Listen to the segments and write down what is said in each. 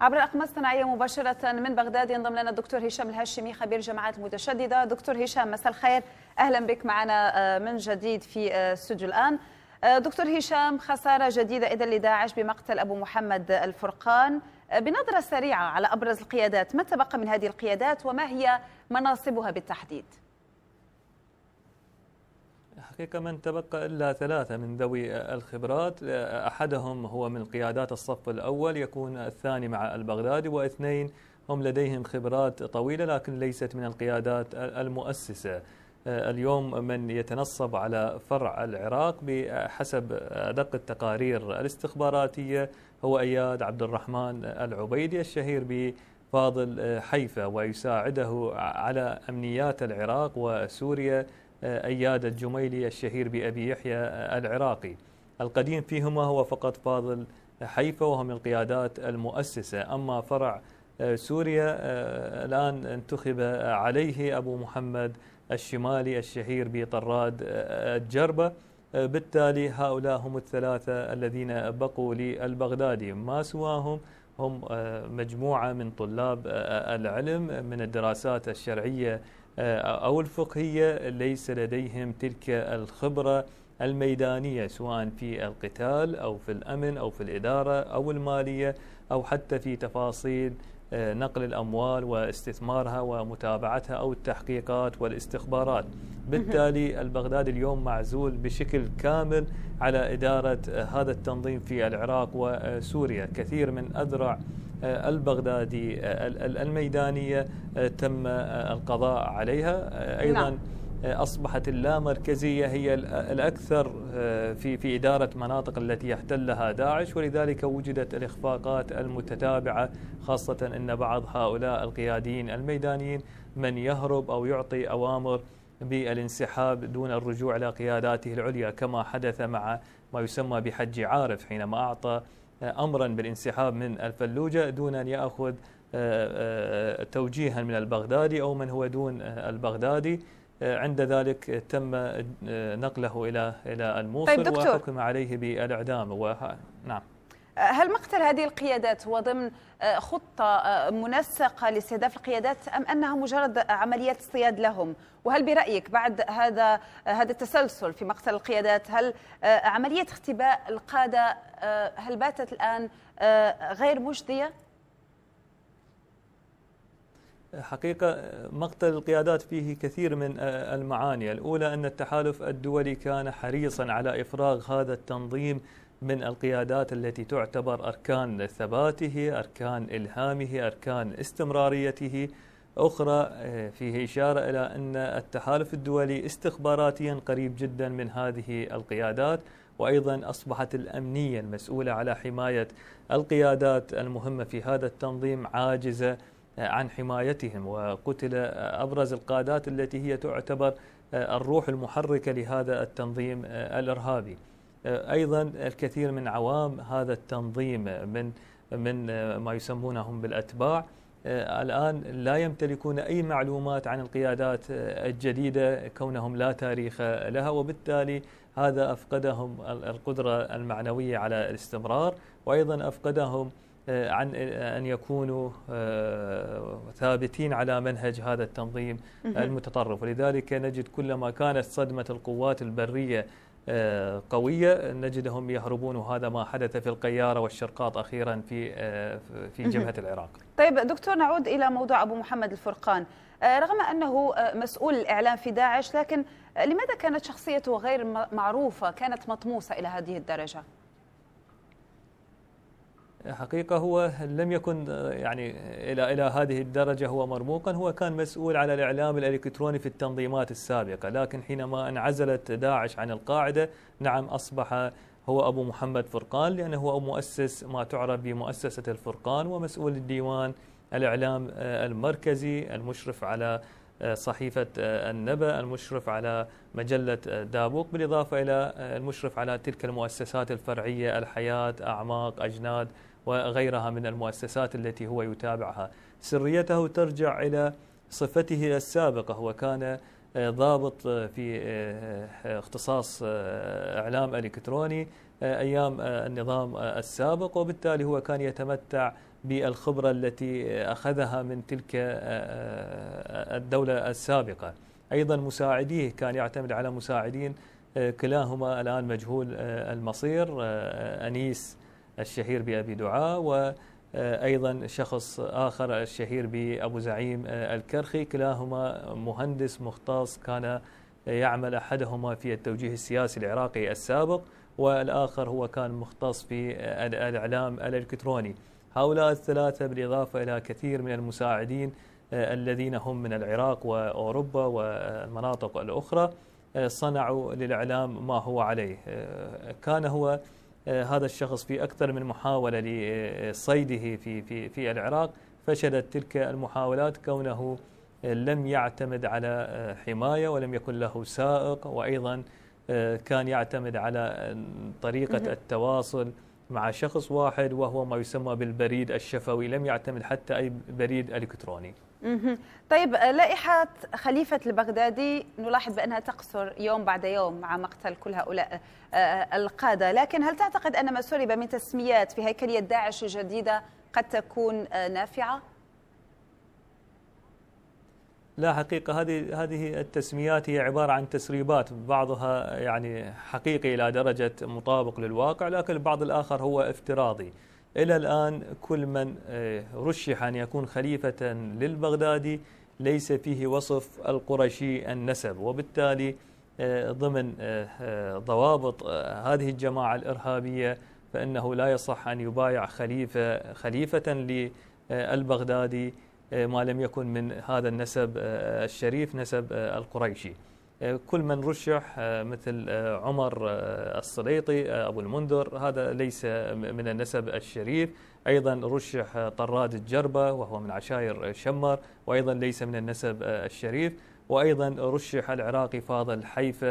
عبر الأقمار الصناعية مباشرة من بغداد ينضم لنا الدكتور هشام الهاشمي خبير جماعات المتشددة. دكتور هشام مساء الخير. أهلا بك معنا من جديد في استوديو الآن. دكتور هشام خسارة جديدة إذا لداعش بمقتل أبو محمد الفرقان. بنظرة سريعة على أبرز القيادات ما تبقى من هذه القيادات وما هي مناصبها بالتحديد؟ حقيقة من تبقى إلا ثلاثة من ذوي الخبرات أحدهم هو من قيادات الصف الأول يكون الثاني مع البغدادي واثنين هم لديهم خبرات طويلة لكن ليست من القيادات المؤسسة. اليوم من يتنصب على فرع العراق بحسب أدق التقارير الاستخباراتية هو أياد عبد الرحمن العبيدي الشهير بفاضل حيفا ويساعده على أمنيات العراق وسوريا أياد الجميلي الشهير بأبي يحيى العراقي. القديم فيهما هو فقط فاضل حيفا وهو من القيادات المؤسسة. أما فرع سوريا الآن انتخب عليه أبو محمد الشمالي الشهير بطراد الجربة. بالتالي هؤلاء هم الثلاثة الذين بقوا للبغدادي. ما سواهم؟ هم مجموعة من طلاب العلم من الدراسات الشرعية أو الفقهية ليس لديهم تلك الخبرة الميدانية سواء في القتال أو في الأمن أو في الإدارة أو المالية أو حتى في تفاصيل نقل الأموال واستثمارها ومتابعتها أو التحقيقات والاستخبارات. بالتالي البغدادي اليوم معزول بشكل كامل على إدارة هذا التنظيم في العراق وسوريا. كثير من أذرع البغدادي الميدانية تم القضاء عليها أيضا نعم. أصبحت اللامركزية هي الأكثر في في إدارة مناطق التي يحتلها داعش ولذلك وجدت الإخفاقات المتتابعة خاصة أن بعض هؤلاء القياديين الميدانيين من يهرب أو يعطي أوامر بالانسحاب دون الرجوع إلى قياداته العليا كما حدث مع ما يسمى بحج عارف حينما أعطى امرا بالانسحاب من الفلوجة دون أن يأخذ توجيها من البغدادي أو من هو دون البغدادي. عند ذلك تم نقله إلى إلى الموصل طيب وحكم عليه بالإعدام. وه... نعم. هل مقتل هذه القيادات هو ضمن خطة منسقة لاستهداف القيادات أم أنها مجرد عمليات اصطياد لهم وهل برأيك بعد هذا هذا التسلسل في مقتل القيادات هل عملية اختباء القادة هل باتت الآن غير مجدية؟ حقيقة مقتل القيادات فيه كثير من المعاني الأولى أن التحالف الدولي كان حريصا على إفراغ هذا التنظيم من القيادات التي تعتبر أركان ثباته أركان إلهامه أركان استمراريته. أخرى فيه إشارة إلى أن التحالف الدولي استخباراتيا قريب جدا من هذه القيادات وأيضا أصبحت الأمنية المسؤولة على حماية القيادات المهمة في هذا التنظيم عاجزة عن حمايتهم. وقتل أبرز القادات التي هي تعتبر الروح المحركة لهذا التنظيم الإرهابي. أيضا الكثير من عوام هذا التنظيم من من ما يسمونهم بالأتباع الآن لا يمتلكون أي معلومات عن القيادات الجديدة كونهم لا تاريخ لها وبالتالي هذا أفقدهم القدرة المعنوية على الاستمرار وأيضا أفقدهم عن أن يكونوا ثابتين على منهج هذا التنظيم المتطرف. ولذلك نجد كلما كانت صدمة القوات البرية قوية. نجدهم يهربون وهذا ما حدث في القيارة والشرقاط أخيرا في في جبهة العراق. طيب دكتور نعود إلى موضوع أبو محمد الفرقان. رغم أنه مسؤول الإعلام في داعش لكن لماذا كانت شخصيته غير معروفة كانت مطموسة إلى هذه الدرجة؟ حقيقة هو لم يكن يعني إلى إلى هذه الدرجة هو مرموقا. هو كان مسؤول على الإعلام الإلكتروني في التنظيمات السابقة لكن حينما انعزلت داعش عن القاعدة نعم أصبح هو أبو محمد فرقان لأنه هو مؤسس ما تعرف بمؤسسة الفرقان ومسؤول الديوان الإعلام المركزي المشرف على صحيفة النبأ المشرف على مجلة دابوق بالإضافة إلى المشرف على تلك المؤسسات الفرعية الحياة أعماق أجناد وغيرها من المؤسسات التي هو يتابعها. سريته ترجع إلى صفته السابقة. هو كان ضابط في اختصاص إعلام إلكتروني أيام النظام السابق وبالتالي هو كان يتمتع بالخبرة التي أخذها من تلك الدولة السابقة. أيضا مساعديه كان يعتمد على مساعدين كلاهما الآن مجهول المصير أنيس الشهير بأبي دعاء وأيضا شخص آخر الشهير بأبو زعيم الكرخي. كلاهما مهندس مختص كان يعمل أحدهما في التوجيه السياسي العراقي السابق والآخر هو كان مختص في الإعلام الإلكتروني. هؤلاء الثلاثة بالإضافة إلى كثير من المساعدين الذين هم من العراق وأوروبا والمناطق الأخرى صنعوا للإعلام ما هو عليه. كان هو هذا الشخص في أكثر من محاولة لصيده في, في, في العراق فشلت تلك المحاولات كونه لم يعتمد على حماية ولم يكن له سائق وأيضا كان يعتمد على طريقة التواصل مع شخص واحد وهو ما يسمى بالبريد الشفوي لم يعتمد حتى أي بريد إلكتروني. طيب لائحة خليفة البغدادي نلاحظ بأنها تقصر يوم بعد يوم مع مقتل كل هؤلاء القادة. لكن هل تعتقد أن ما سرب من تسميات في هيكلية داعش الجديدة قد تكون نافعة؟ لا حقيقة هذه هذه التسميات هي عبارة عن تسريبات بعضها يعني حقيقي إلى درجة مطابق للواقع لكن البعض الآخر هو افتراضي. إلى الآن كل من رشح أن يكون خليفة للبغدادي ليس فيه وصف القرشي النسب وبالتالي ضمن ضوابط هذه الجماعة الإرهابية فإنه لا يصح أن يبايع خليفة خليفة للبغدادي ما لم يكن من هذا النسب الشريف نسب القريشي. كل من رشح مثل عمر السليطي أبو المنذر هذا ليس من النسب الشريف. أيضا رشح طراد الجربة وهو من عشائر شمر وأيضا ليس من النسب الشريف. وأيضا رشح العراقي فاضل حيفه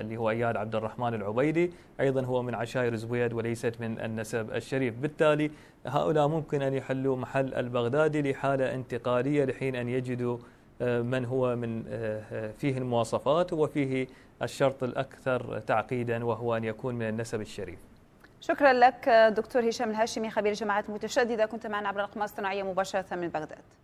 اللي هو أياد عبد الرحمن العبيدي. أيضا هو من عشائر زويد وليست من النسب الشريف. بالتالي هؤلاء ممكن أن يحلوا محل البغدادي لحالة انتقالية لحين أن يجدوا من هو من فيه المواصفات وفيه الشرط الأكثر تعقيدا وهو أن يكون من النسب الشريف. شكرا لك دكتور هشام الهاشمي خبير جماعات متشددة. كنت معنا عبر الاقمار الصناعية مباشرة من بغداد.